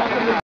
खाना